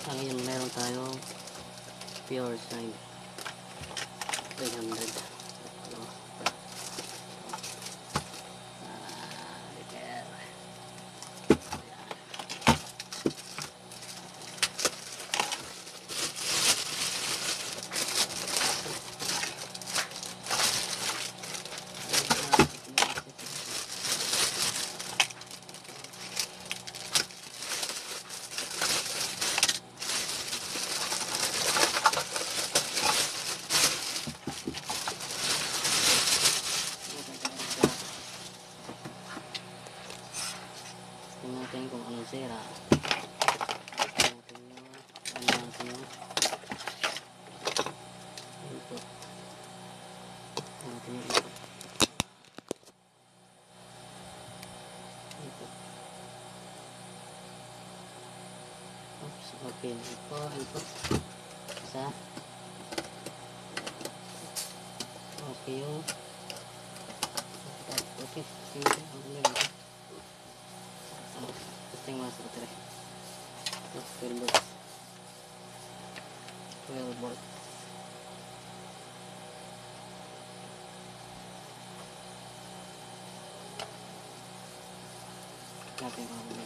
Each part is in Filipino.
Ngayon meron tayong pure side 300. oke itu itu bisa oke yuk oke sini aku lihat testing masuk terus terus wheelboard wheelboard Gracias.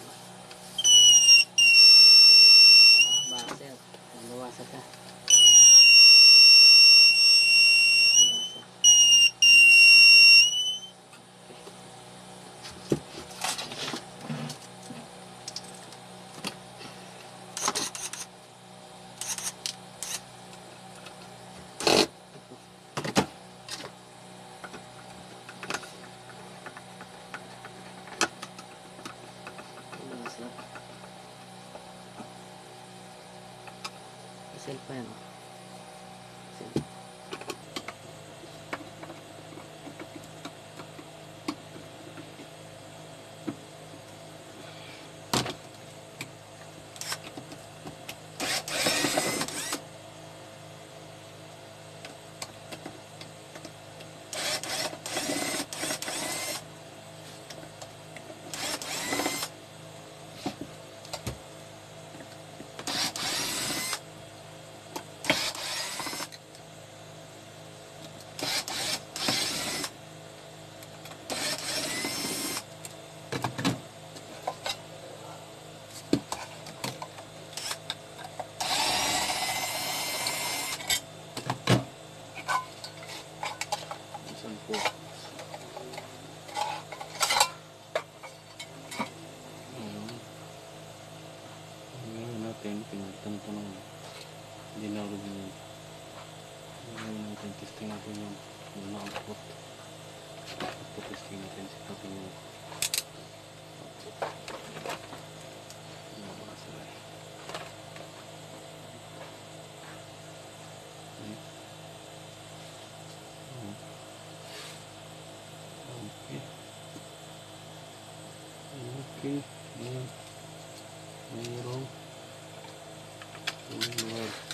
el plano. Dinarog niya. Ngayon natin, testing natin yung yung output. Output testing natin, yung output. Yung. Okay. Okay. Ayan. Mayroong sunog.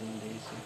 daisy.